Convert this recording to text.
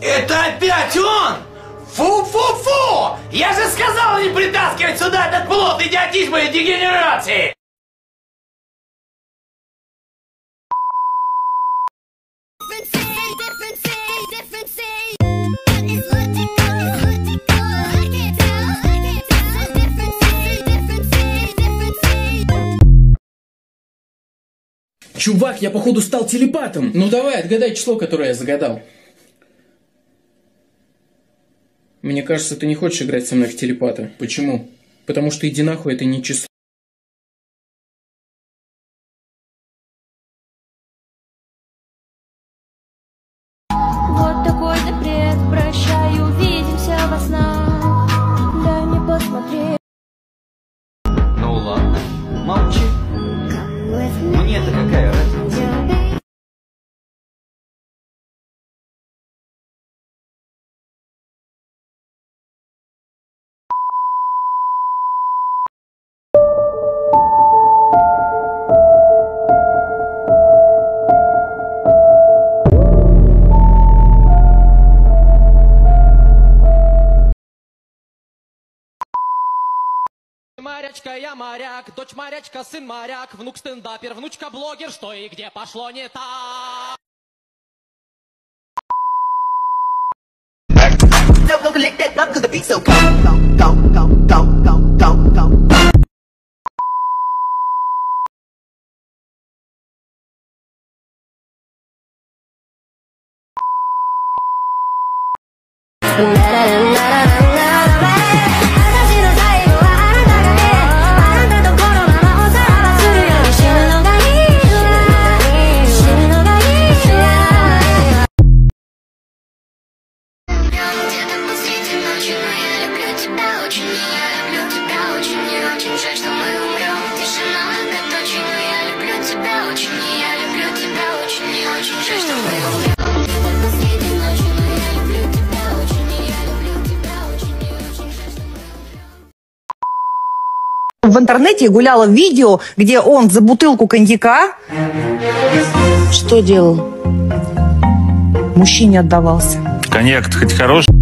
Это опять он! Фу-фу-фу! Я же сказал не притаскивать сюда этот плод идиотизма и дегенерации! Чувак, я походу стал телепатом. Ну давай, отгадай число, которое я загадал. Мне кажется, ты не хочешь играть со мной в телепата. Почему? Потому что иди нахуй, это не число. Вот такой запрет, прощай, увидимся во снах. Дай мне посмотреть. Ну ладно, молчи. Мне-то какая разница? Морячка, я моряк, дочь морячка, сын моряк, внук стендапер, внучка блогер, что и где пошло не так. No, go collect that love cause the beat's so go, go, go, go, go, go, go, go. Очень, я люблю тебя очень, очень жаль, что мы. В интернете гуляло видео, где он за бутылку коньяка... Что делал? Мужчине отдавался. Коньяк хоть хороший?